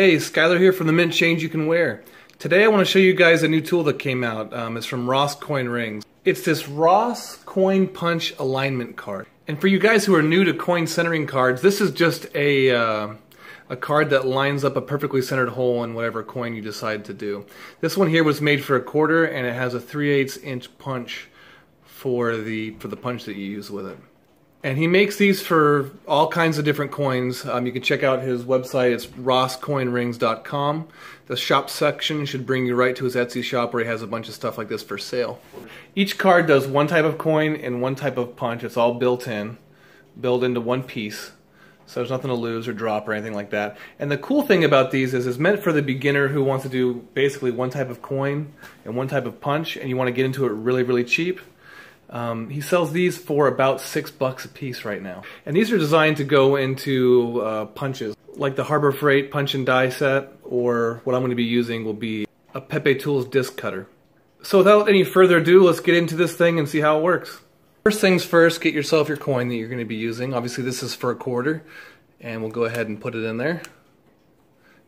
Hey, Skylar here from the Mint Change You Can Wear. Today I want to show you guys a new tool that came out. Um, it's from Ross Coin Rings. It's this Ross Coin Punch Alignment Card. And for you guys who are new to coin centering cards, this is just a, uh, a card that lines up a perfectly centered hole in whatever coin you decide to do. This one here was made for a quarter and it has a 3 8 inch punch for the, for the punch that you use with it. And he makes these for all kinds of different coins. Um, you can check out his website. It's rosscoinrings.com. The shop section should bring you right to his Etsy shop where he has a bunch of stuff like this for sale. Each card does one type of coin and one type of punch. It's all built in, built into one piece. So there's nothing to lose or drop or anything like that. And the cool thing about these is it's meant for the beginner who wants to do basically one type of coin and one type of punch and you want to get into it really, really cheap. Um, he sells these for about six bucks a piece right now. And these are designed to go into uh, punches, like the Harbor Freight punch and die set, or what I'm going to be using will be a Pepe Tools disc cutter. So without any further ado, let's get into this thing and see how it works. First things first, get yourself your coin that you're going to be using. Obviously this is for a quarter, and we'll go ahead and put it in there.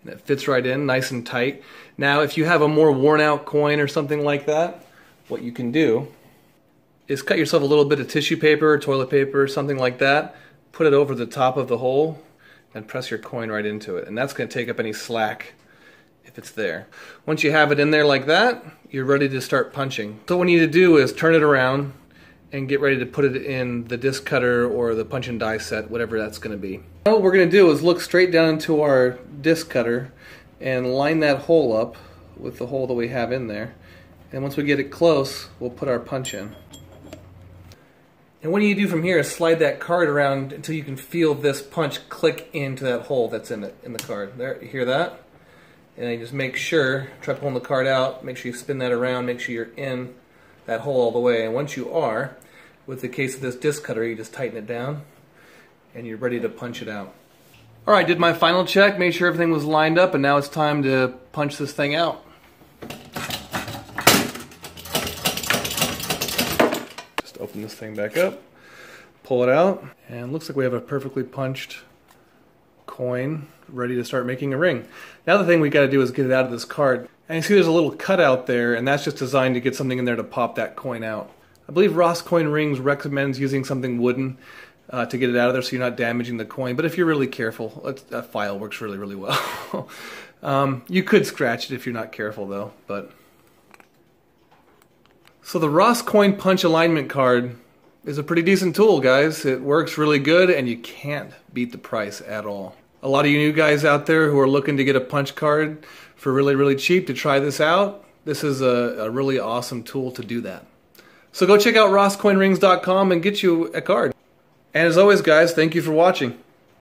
And it fits right in, nice and tight. Now if you have a more worn out coin or something like that, what you can do is cut yourself a little bit of tissue paper, toilet paper, something like that, put it over the top of the hole, and press your coin right into it. And that's going to take up any slack if it's there. Once you have it in there like that, you're ready to start punching. So what you need to do is turn it around and get ready to put it in the disc cutter or the punch and die set, whatever that's going to be. Now what we're going to do is look straight down into our disc cutter and line that hole up with the hole that we have in there. And once we get it close, we'll put our punch in. And what you do from here is slide that card around until you can feel this punch click into that hole that's in the, in the card. There, you hear that? And you just make sure, try pulling the card out, make sure you spin that around, make sure you're in that hole all the way. And once you are, with the case of this disc cutter, you just tighten it down and you're ready to punch it out. All right, did my final check, made sure everything was lined up, and now it's time to punch this thing out. Open this thing back up, pull it out, and looks like we have a perfectly punched coin ready to start making a ring. Now the thing we got to do is get it out of this card. And you see there's a little cutout there, and that's just designed to get something in there to pop that coin out. I believe Ross Coin Rings recommends using something wooden uh, to get it out of there so you're not damaging the coin. But if you're really careful, that file works really, really well. um, you could scratch it if you're not careful though, but so the Ross Coin Punch Alignment Card is a pretty decent tool, guys. It works really good and you can't beat the price at all. A lot of you new guys out there who are looking to get a punch card for really, really cheap to try this out, this is a, a really awesome tool to do that. So go check out rosscoinrings.com and get you a card. And as always, guys, thank you for watching.